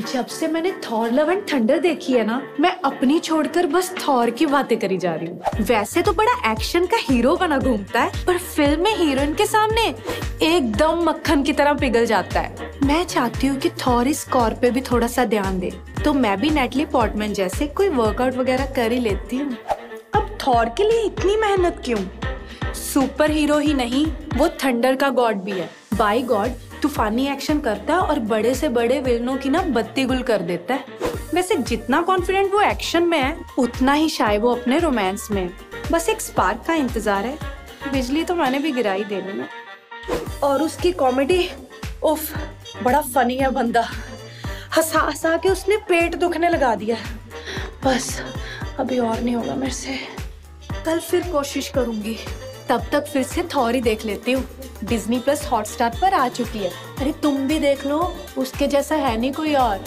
जब से मैंने थॉर लव एंड थंडर देखी है ना, मैं अपनी छोड़कर बस थॉर की बातें करी जा रही हूँ। वैसे तो बड़ा एक्शन का हीरो बना घूमता है, पर फ़िल्म में हीरोइन के सामने एकदम मक्खन की तरह पिघल जाता है। मैं चाहती हूँ कि थॉर इस कॉर पे भी थोड़ा सा ध्यान दे। तो मैं भी नेटली पॉटमैन जैसे कोई वर्कआउट वगैरह कर ही लेती हूँ। अब थॉर के लिए इतनी मेहनत क्यों? सुपर हीरो ही नहीं, वो थंडर का गॉड भी है। बाई गॉड तूफानी एक्शन करता है और बड़े से बड़े विलनों की ना बत्ती गुल कर देता है। वैसे जितना कॉन्फिडेंट वो एक्शन में है, उतना ही शाय वो अपने रोमांस में बस एक स्पार्क का इंतज़ार है। बिजली तो मैंने भी गिराई देने में और उसकी कॉमेडी उफ, बड़ा फनी है बंदा। हंसा हंसा के उसने पेट दुखने लगा दिया बस, अभी और नहीं होगा मेरे से। कल फिर कोशिश करूँगी। तब तक फिर से थॉरी देख लेती हूँ। डिज्नी प्लस हॉटस्टार पर आ चुकी है। अरे तुम भी देख लो, उसके जैसा है नहीं कोई और।